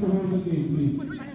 The please.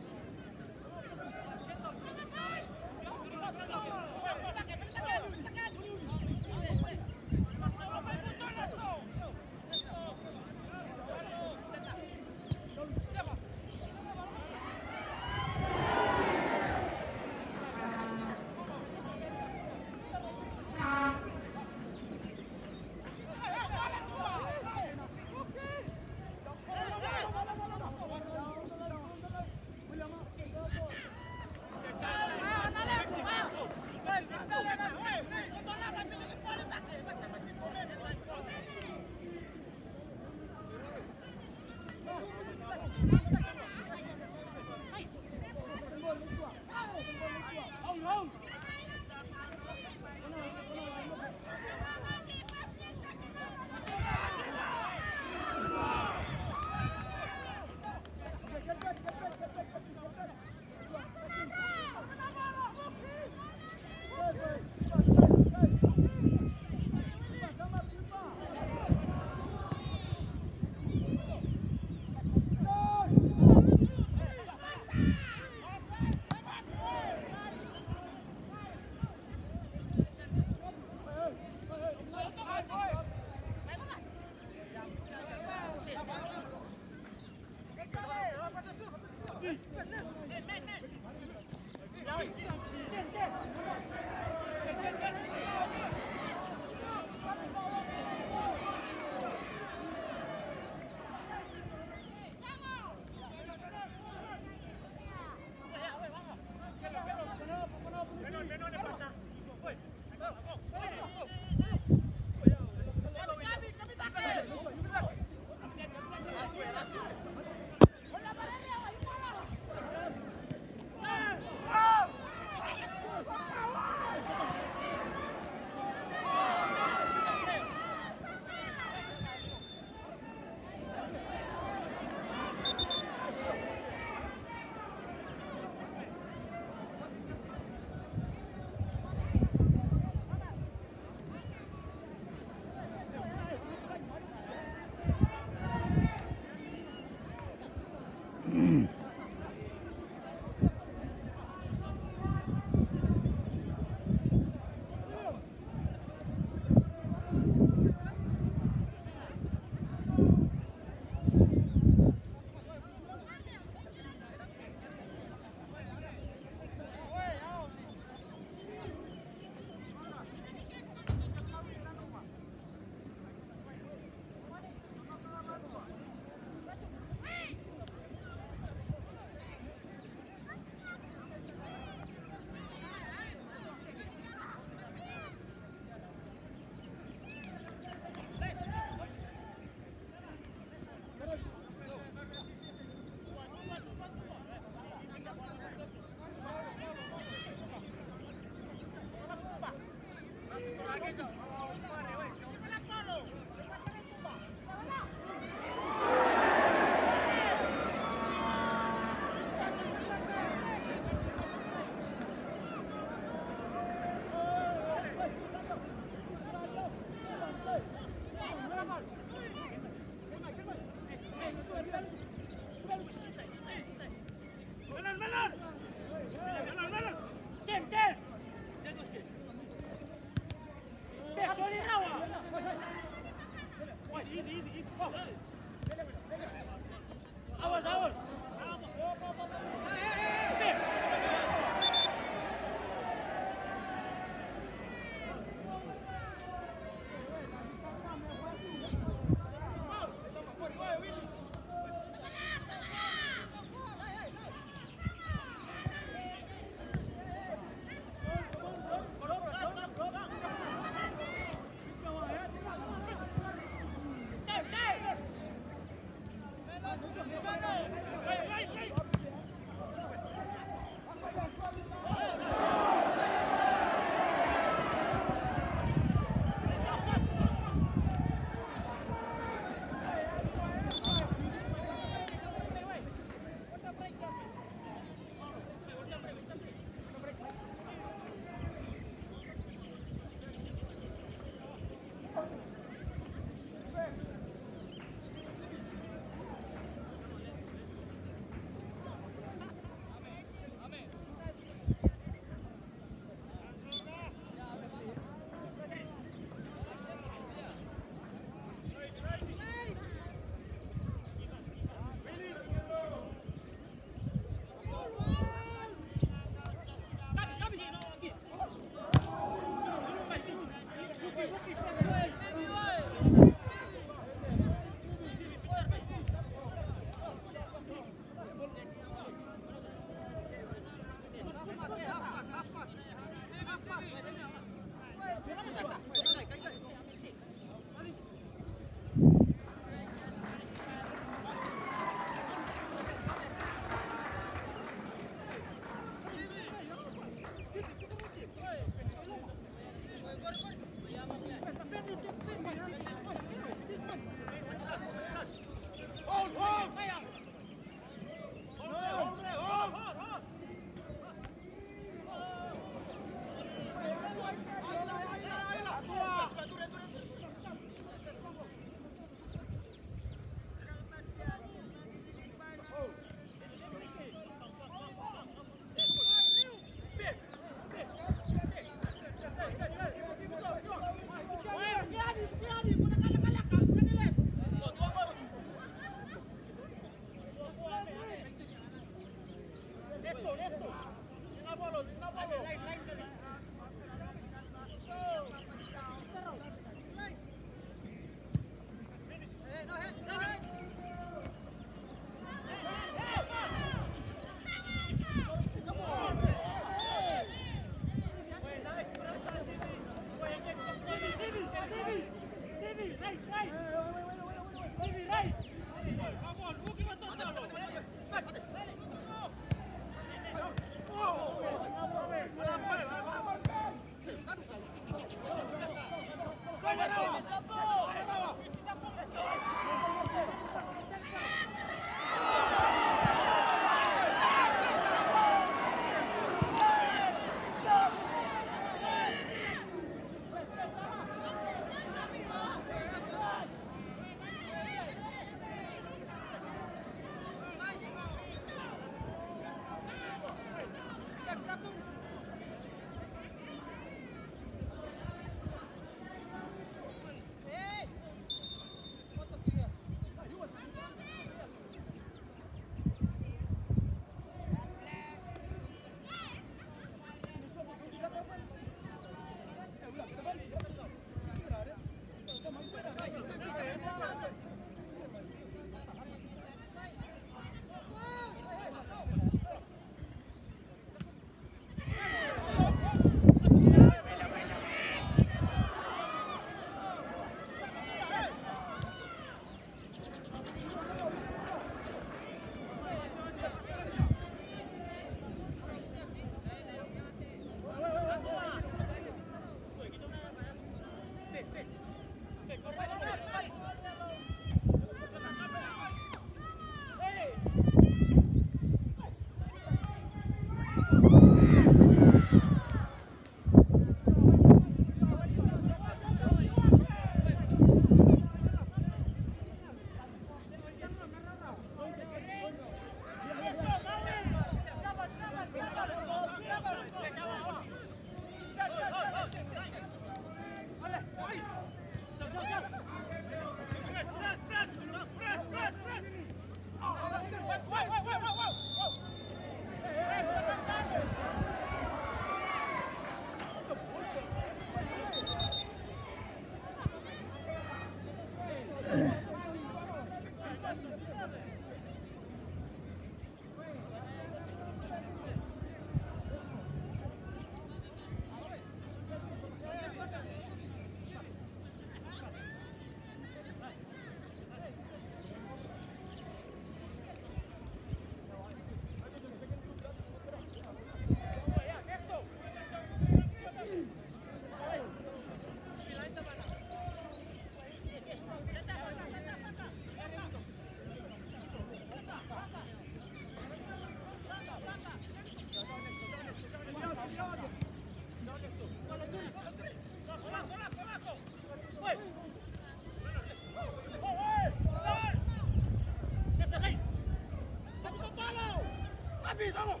Bisa.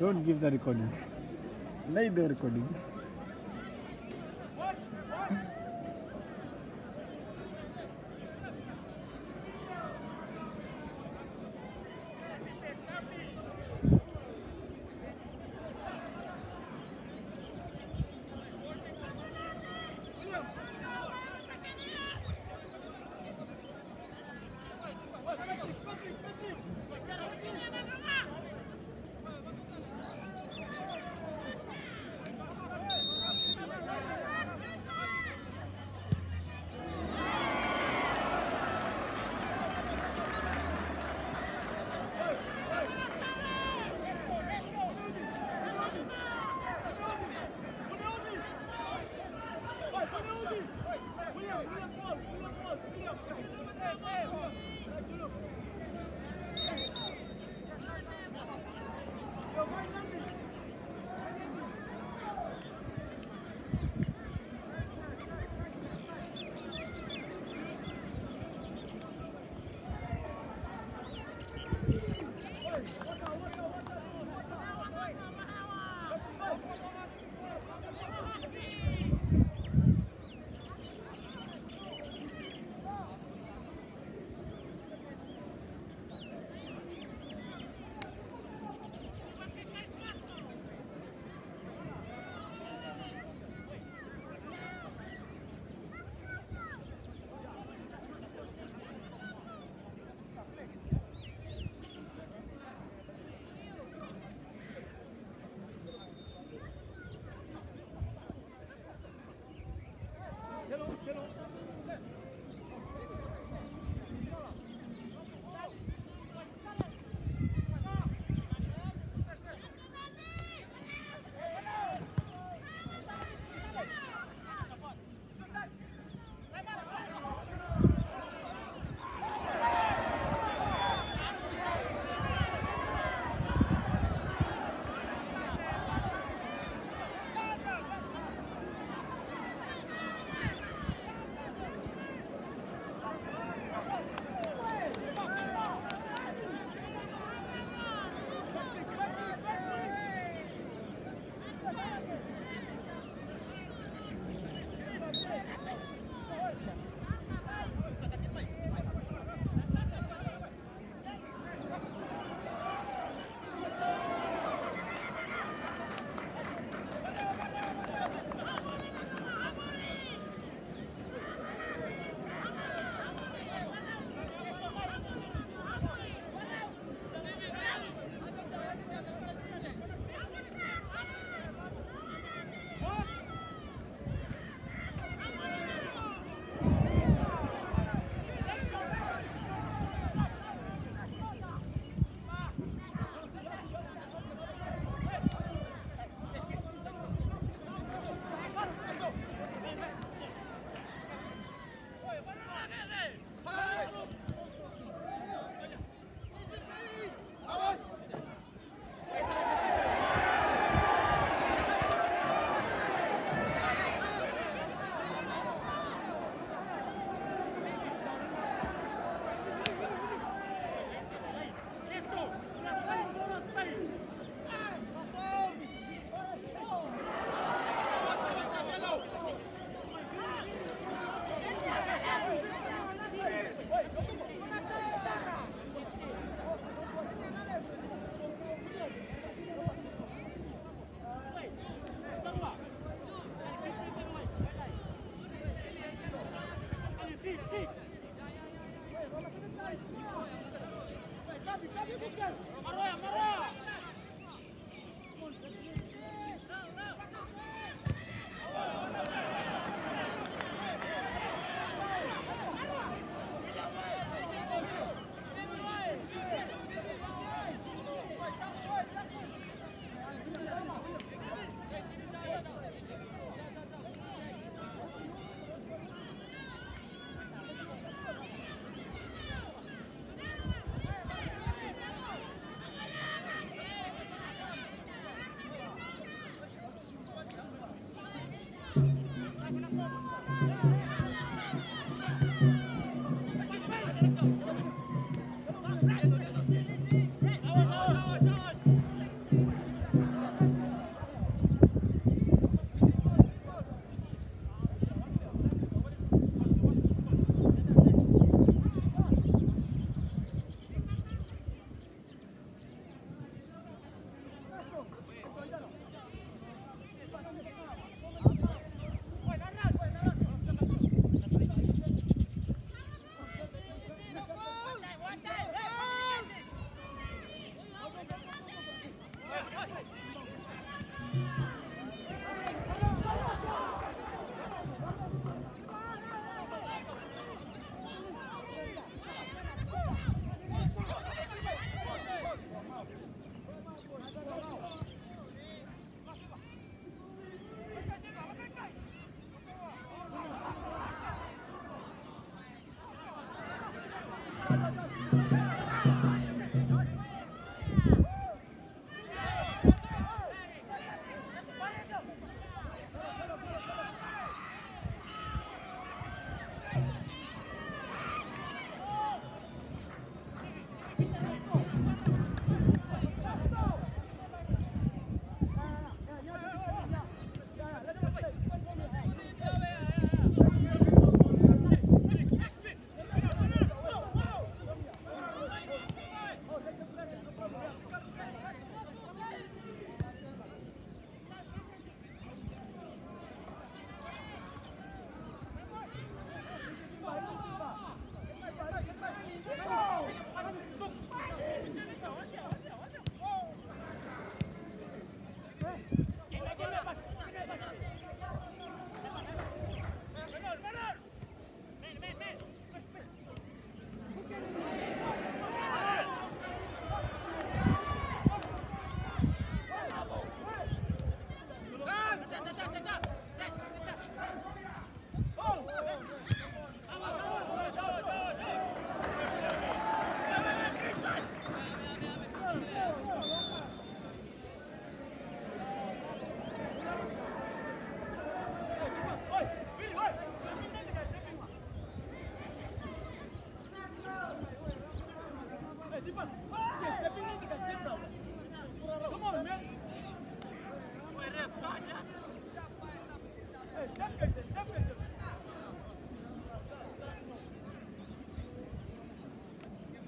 Don't give the recording. Lay the recording.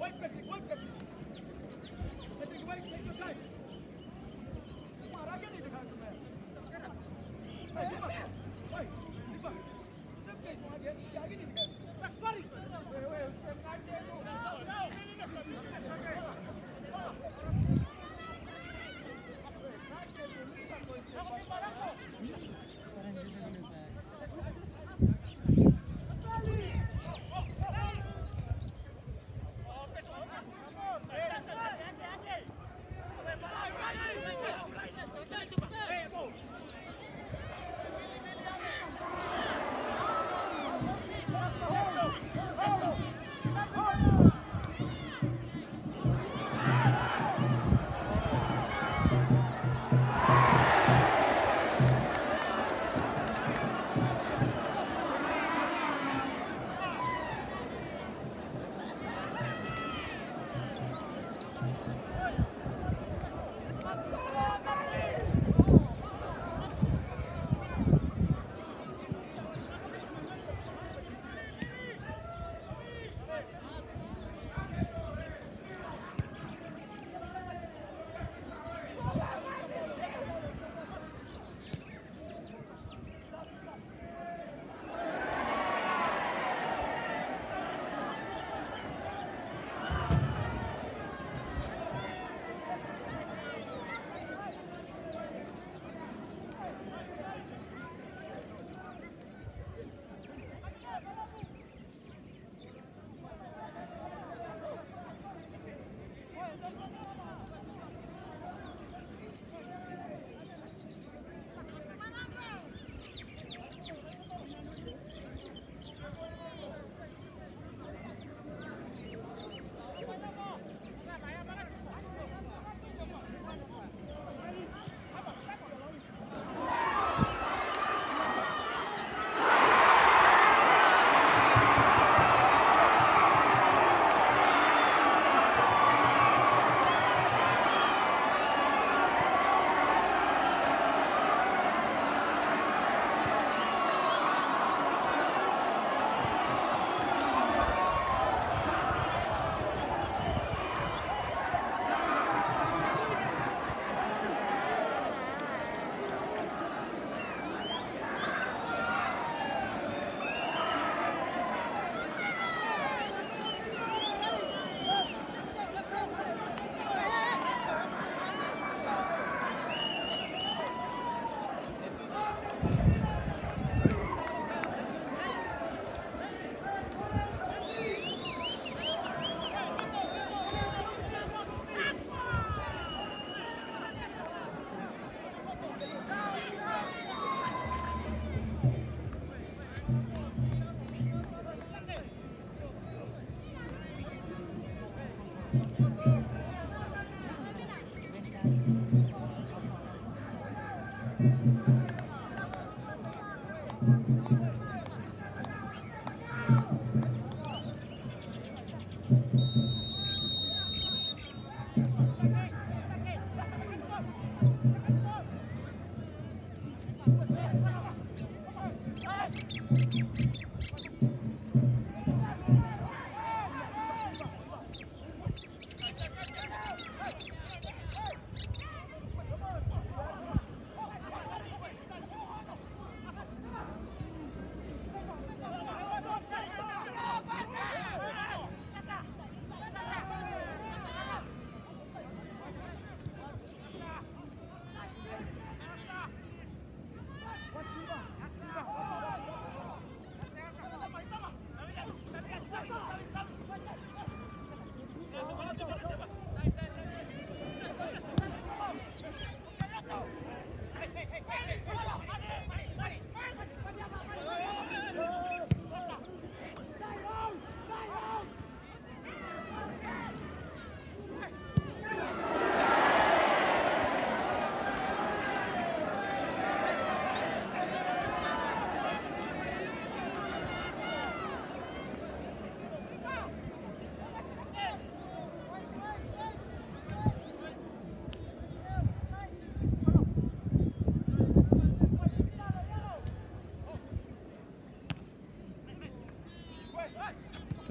Thank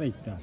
は一旦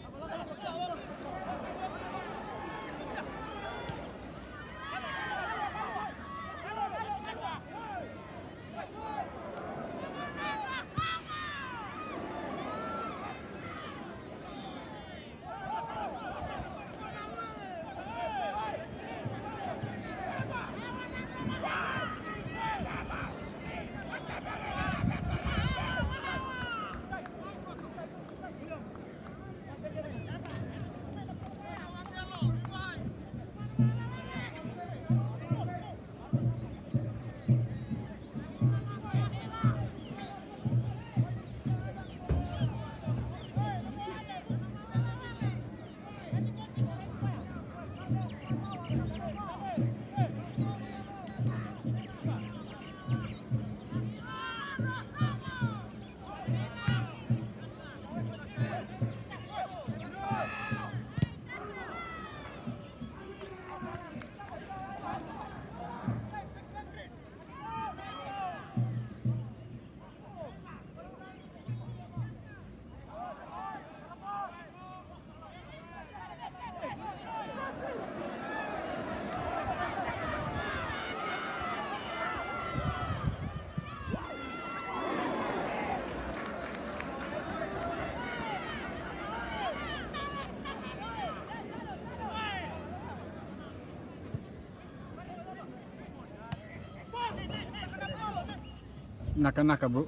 nakal-nakal bu.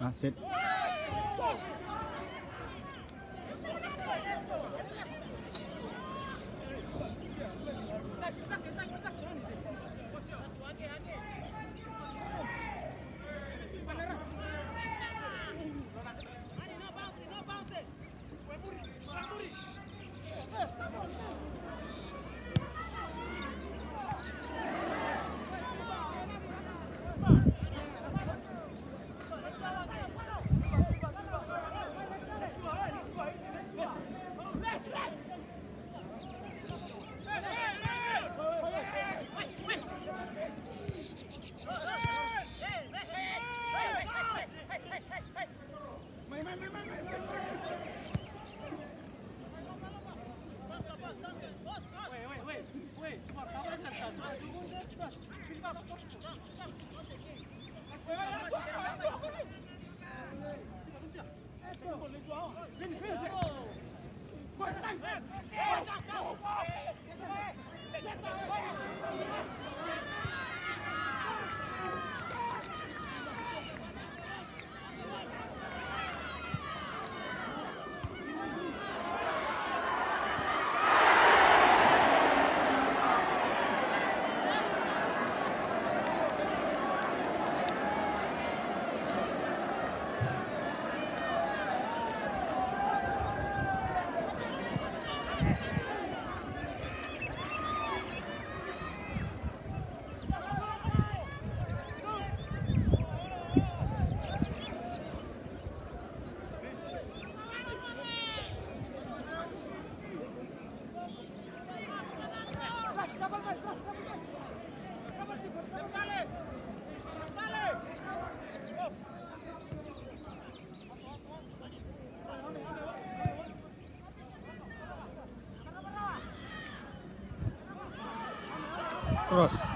Nah, sit. Cross.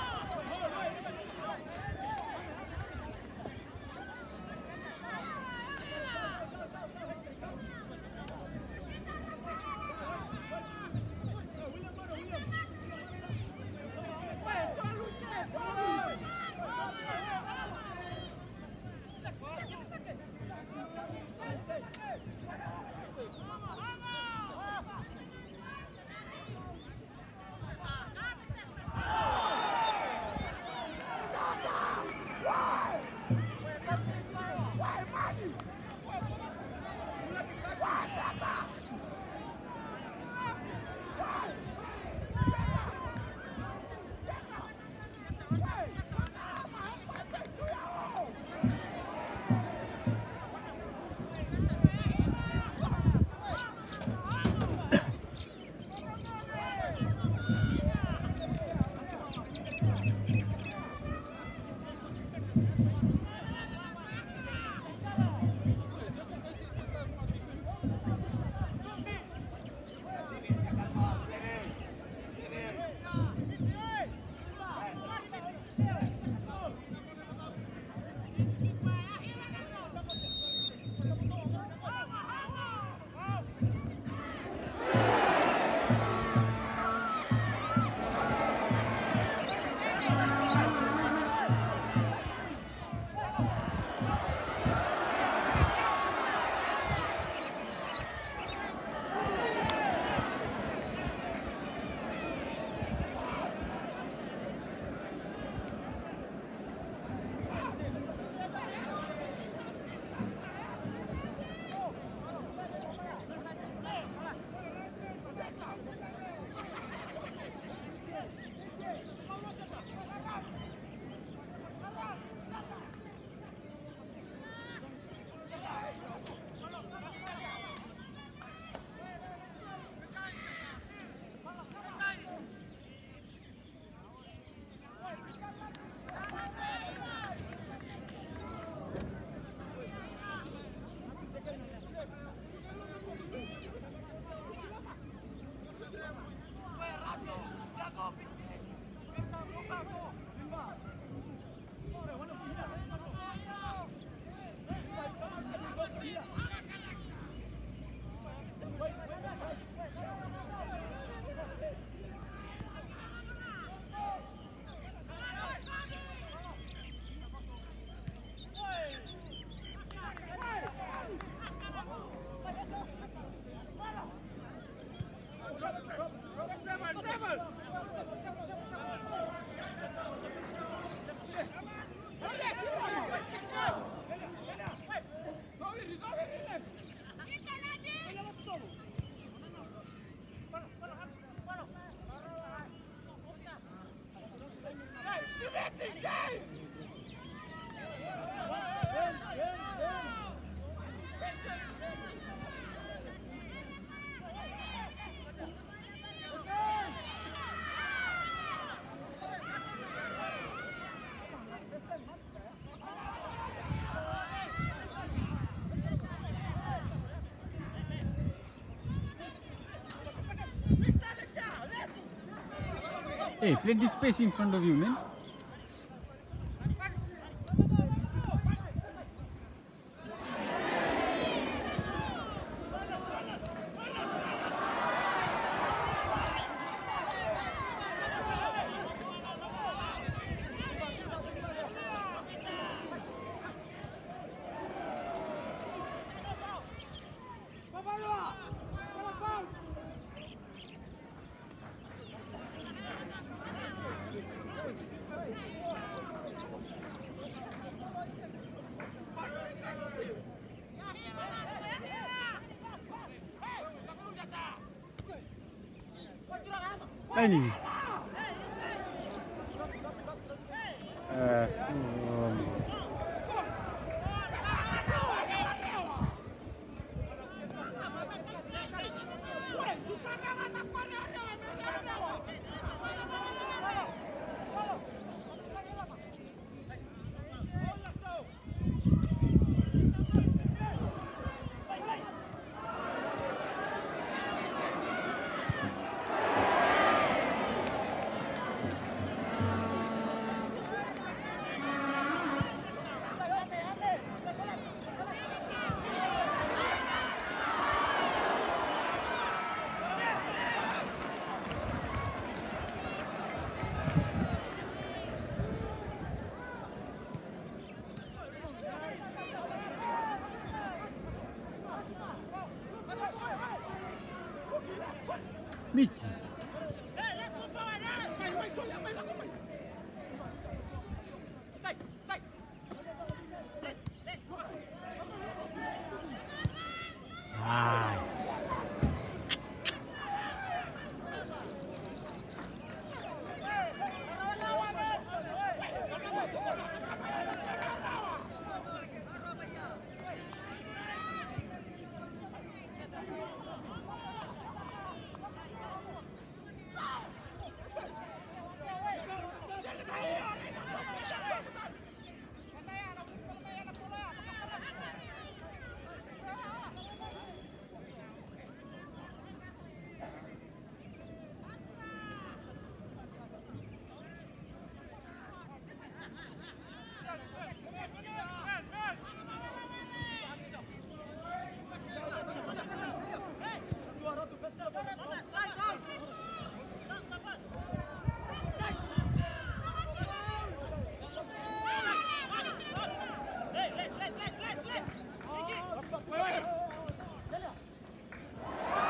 Hey, plenty space in front of you, man.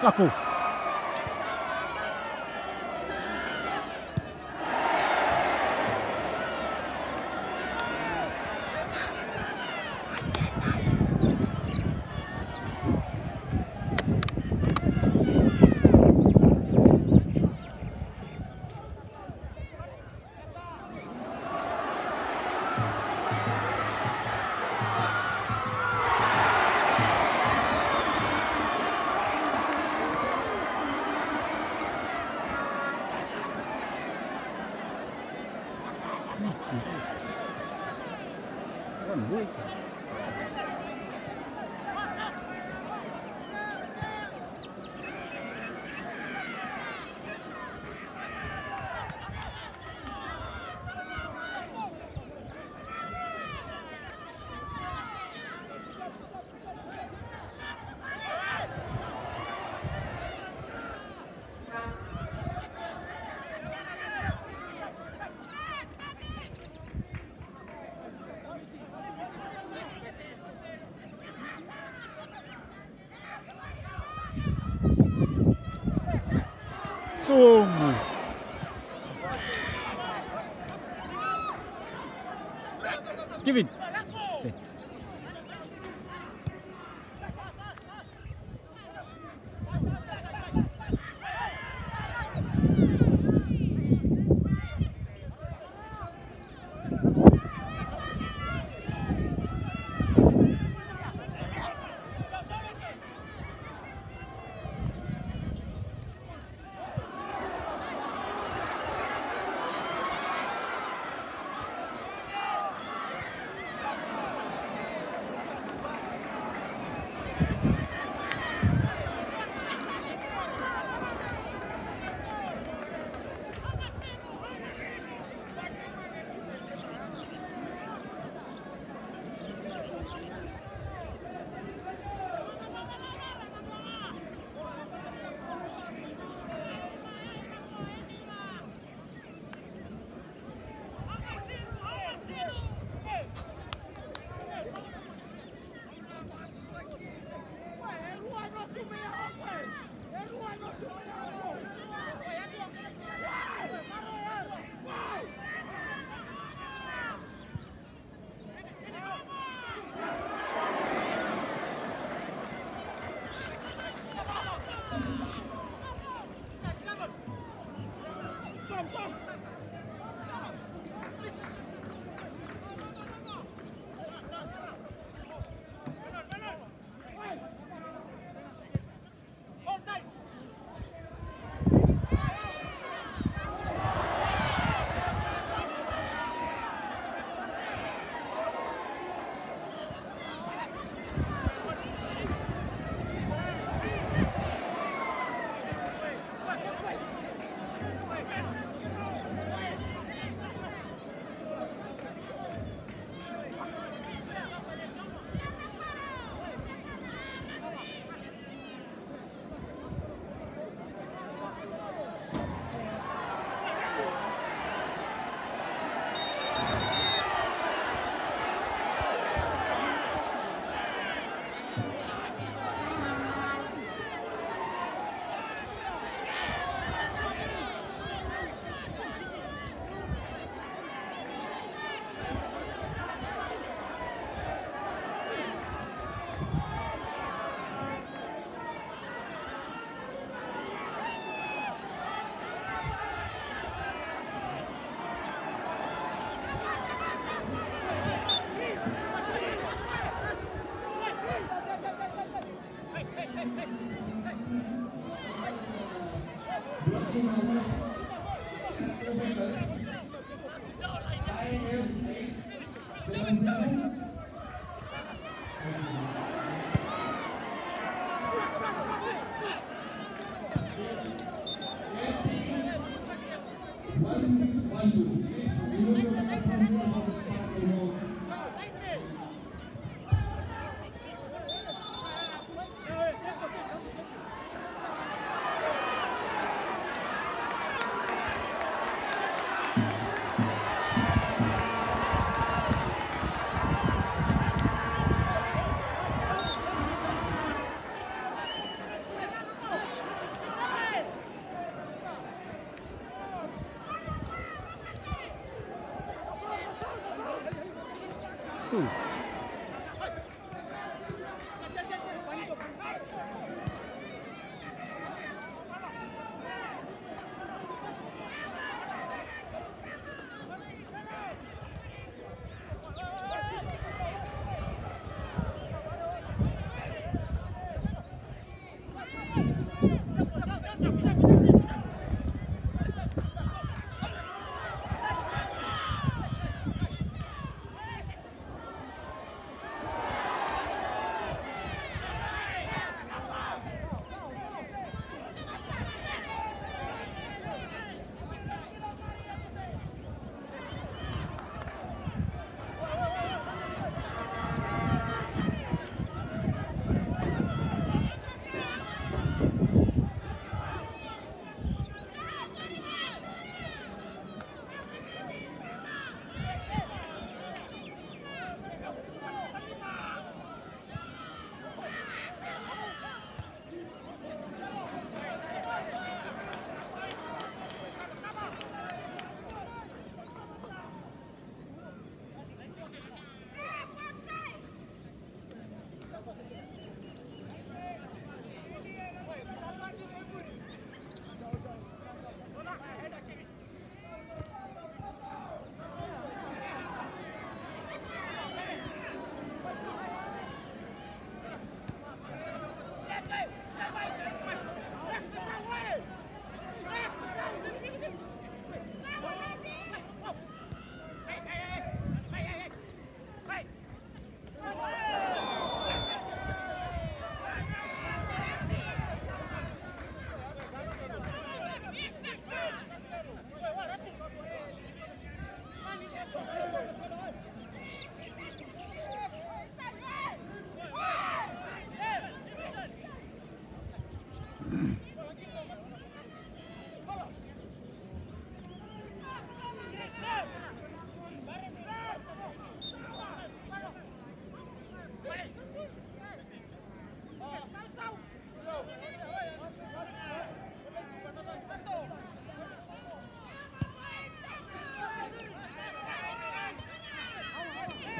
Laku.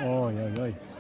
Ôi, 来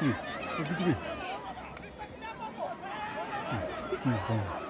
53, 53. 53.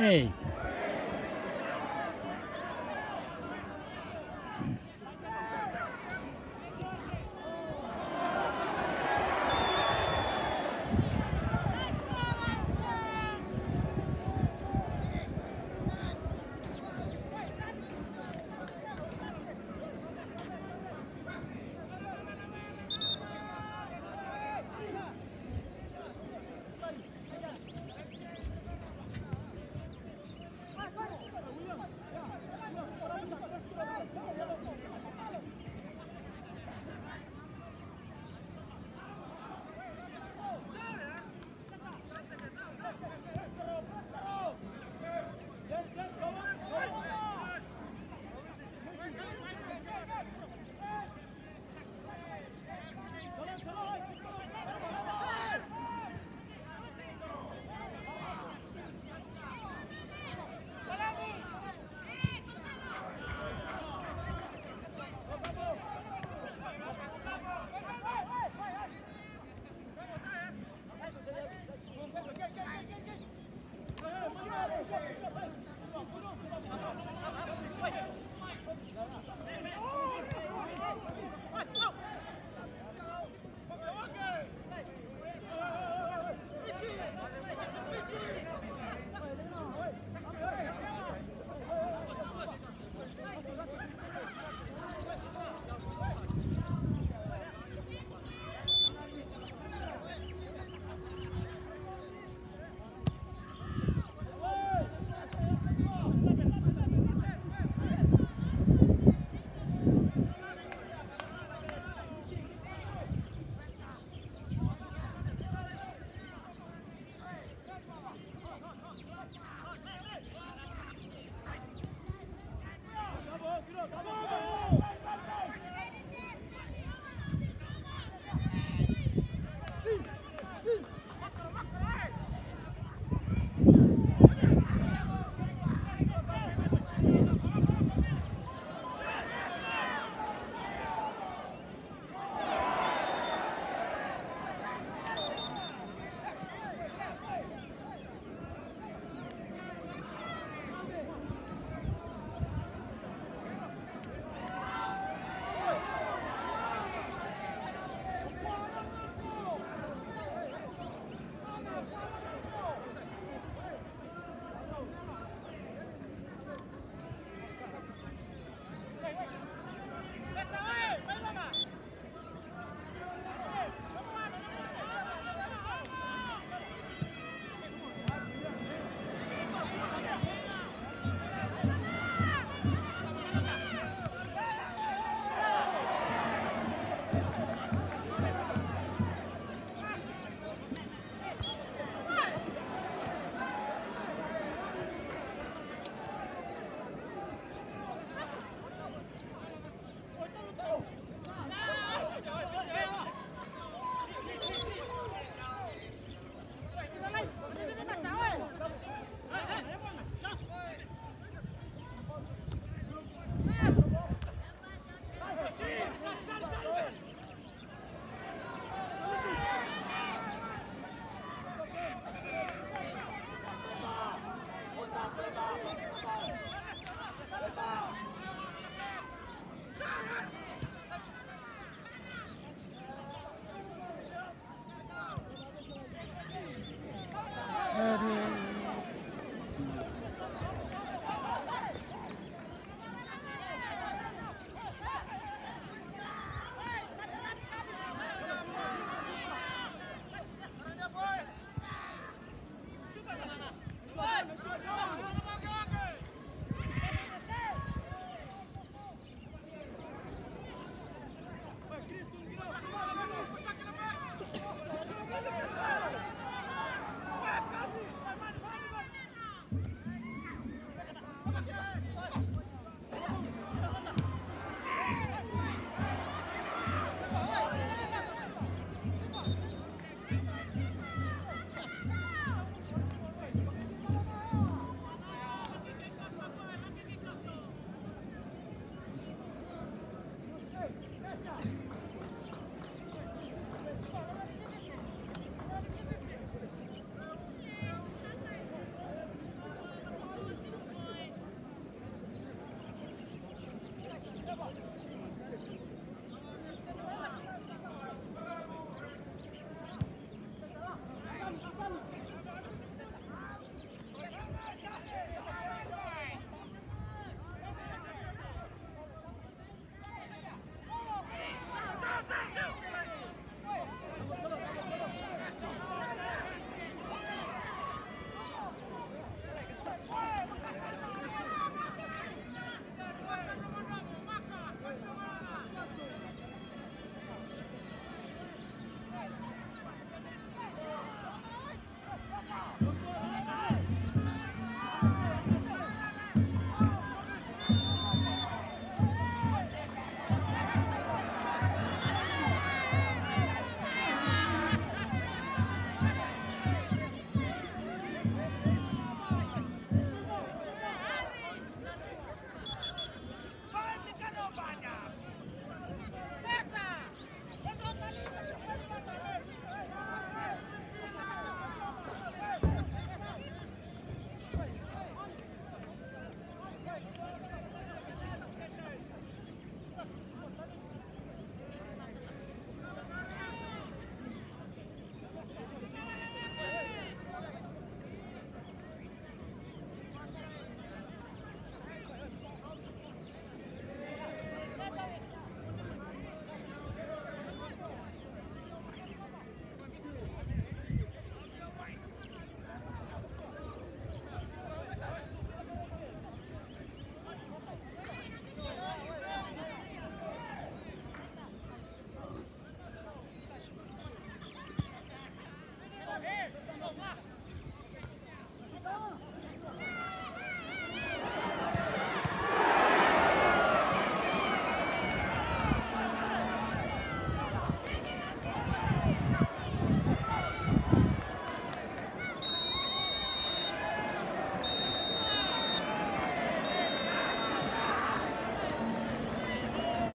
Hey.